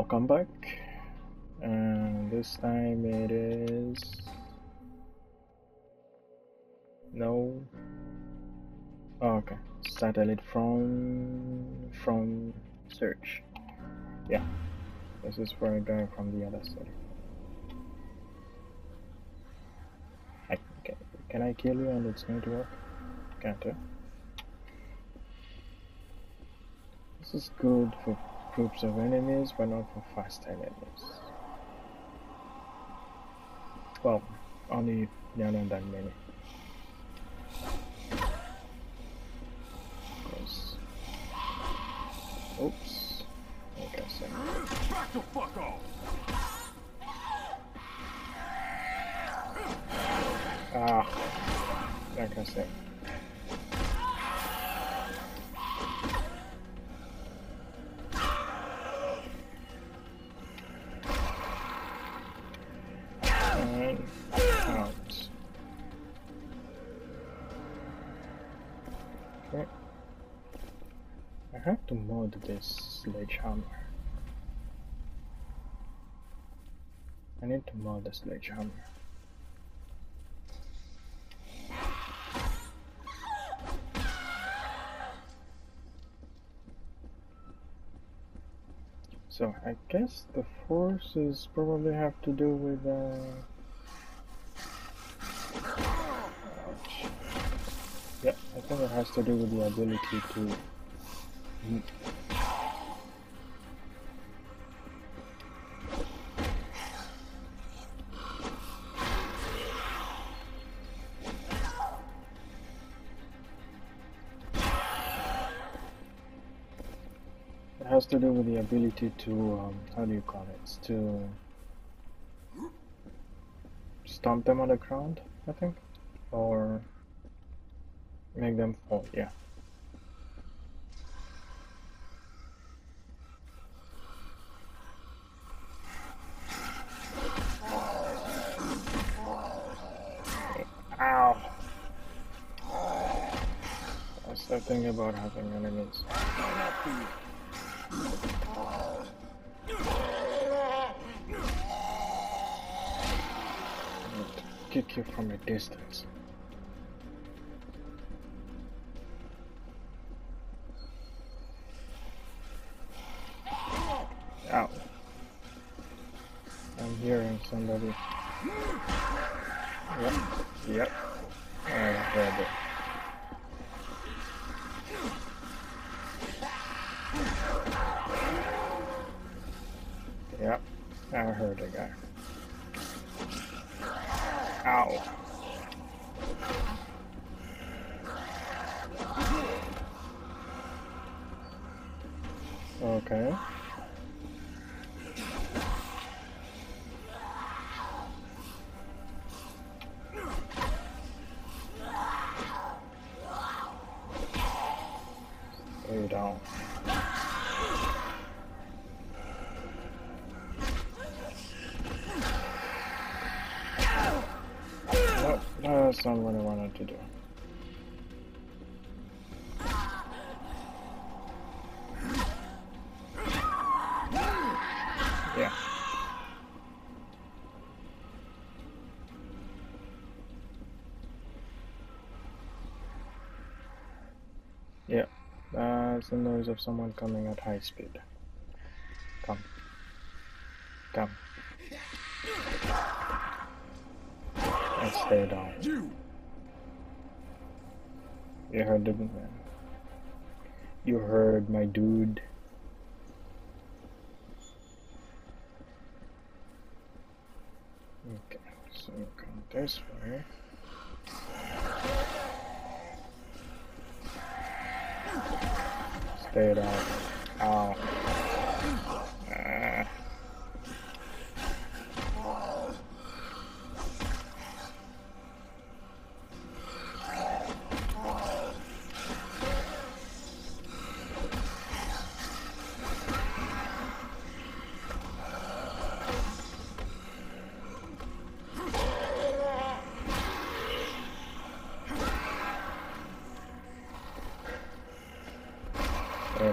welcome back. And this time it is no. Oh, okay, satellite from from search. Yeah, this is for a guy from the other side. I, can, I kill you and it's going to work? Can't I? This is good for groups of enemies, but not for fast enemies. Well, only are not that many. Oops. Like I. Back the fuck off! Ah. Like I said. Mod this sledgehammer. I need to mod the sledgehammer. So I guess the forces probably have to do with uh. Yeah, I think it has to do with the ability to. It has to do with the ability to, um, how do you call it? To stomp them on the ground, I think? Or make them fall, yeah. Ow! Start thinking about having enemies. Kick you from a distance. Ow. I'm hearing somebody. Yep, yep. I heard it. I heard a guy. Ow. Okay. Stay down. That's not what I wanted to do. Yeah. Yeah, uh, that's the noise of someone coming at high speed. Come. Come. And stay down. You! You heard the You heard my dude. Okay, so come this way. Stay down. Ow.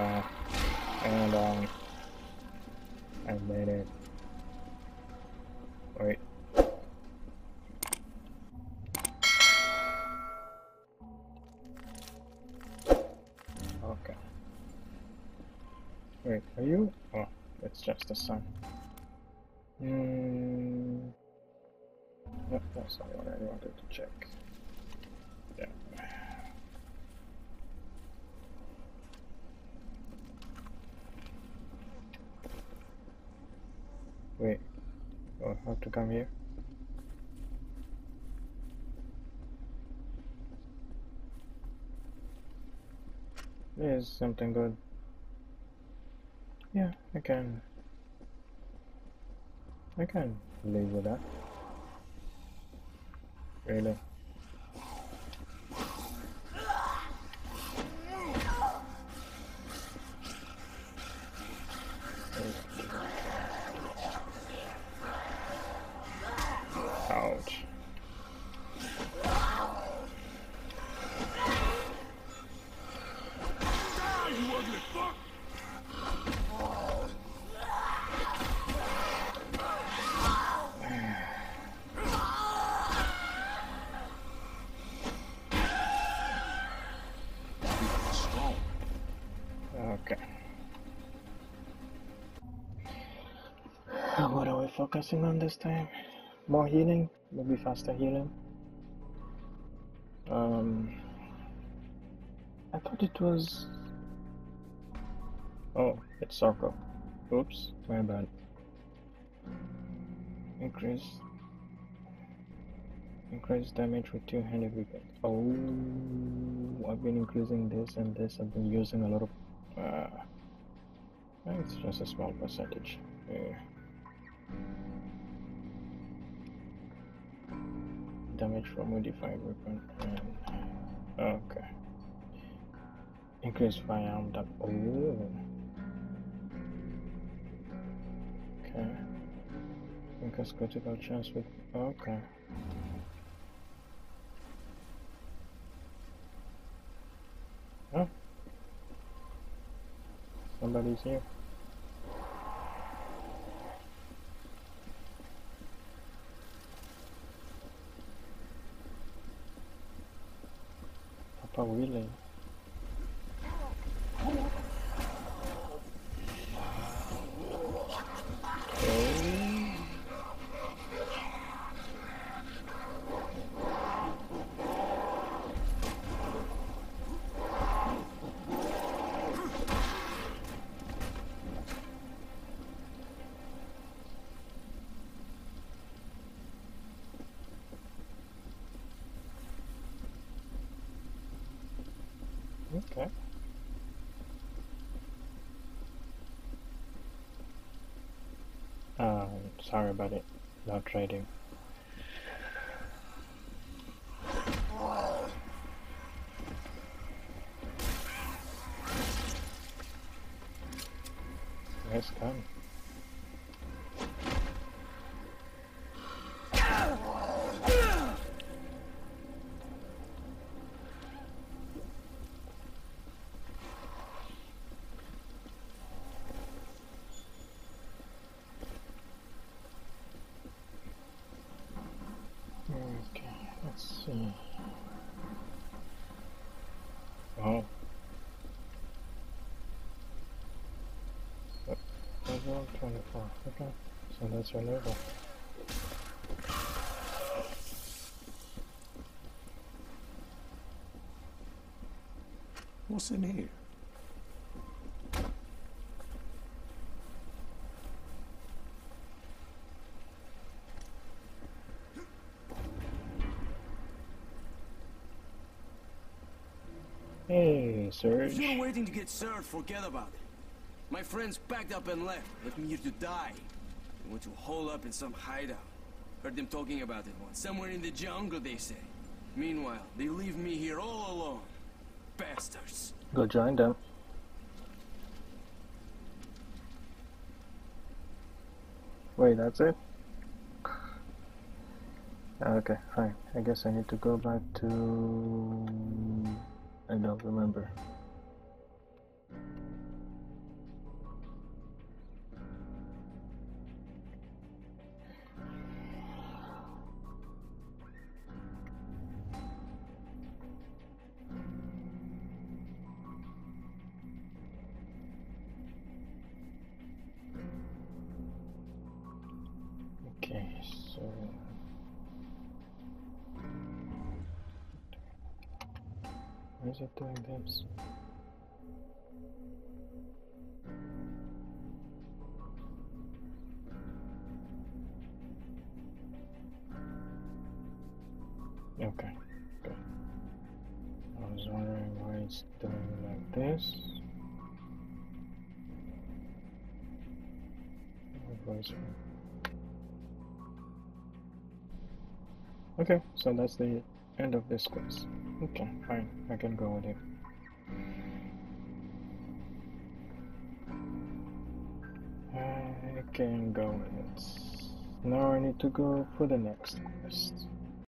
Stay. And um I made it. Wait. Okay. Wait, are you? Oh, it's just the sun. Hmm. Nope, that's not what I wanted to check. Wait. Oh, I have to come here? There's something good. Yeah, I can. I can live with that. Really. Focusing on this time? More healing? Maybe faster healing? Um, I thought it was. Oh, it's circle. Oops, my bad. Increase. Increase damage with two-handed weapon. Oh, I've been increasing this and this. I've been using a lot of. Uh, it's just a small percentage. Yeah. Damage from modified weapon. And, okay. Increase firearm dam- Oh. Okay. Increase critical chance with. Okay. Oh. Somebody's here. 怕危险。Sorry about it. Not trading. Nice gun. Okay, let's see. Oh. Uh, Level 24. Okay, so that's your level. What's in here? Hey, If you're waiting to get served, forget about it. My friends packed up and left, left me here to die. They went to hole up in some hideout. Heard them talking about it once. Somewhere in the jungle, they say. Meanwhile, they leave me here all alone. Bastards. Go join them. Wait, that's it? Ah, okay, fine. I guess I need to go back to. I don't remember. Why is it doing this? Okay, good. I was wondering why it's doing like this. Okay, so that's the end of this quest. Okay, fine, I can go with it. I can go with it. Now I need to go for the next quest.